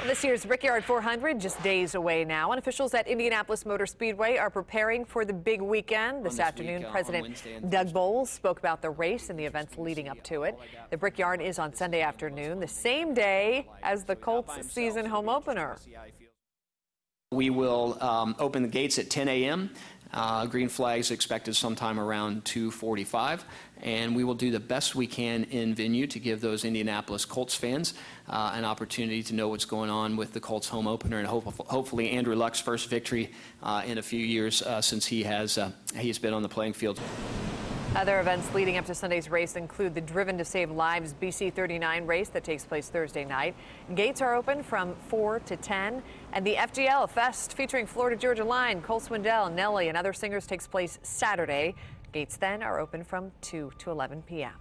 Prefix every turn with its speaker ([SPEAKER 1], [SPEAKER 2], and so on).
[SPEAKER 1] Well, this year's Brickyard 400 just days away now, and officials at Indianapolis Motor Speedway are preparing for the big weekend. This,
[SPEAKER 2] this
[SPEAKER 1] afternoon,
[SPEAKER 2] week, uh,
[SPEAKER 1] President Doug Boles spoke about the race and the events leading up to it. The Brickyard is on Sunday afternoon, the same day as the Colts season home opener.
[SPEAKER 2] We will um, open the gates at 10 a.m. Uh, green flags expected sometime around 2:45, and we will do the best we can in venue to give those Indianapolis Colts fans uh, an opportunity to know what's going on with the Colts home opener, and hope, hopefully Andrew Luck's first victory uh, in a few years uh, since he has uh, he's been on the playing field.
[SPEAKER 1] Other events leading up to Sunday's race include the Driven to Save Lives BC 39 race that takes place Thursday night. Gates are open from 4 to 10, and the FGL Fest featuring Florida Georgia Line, Cole Swindell, Nelly, and other singers takes place Saturday. Gates then are open from 2 to 11 p.m.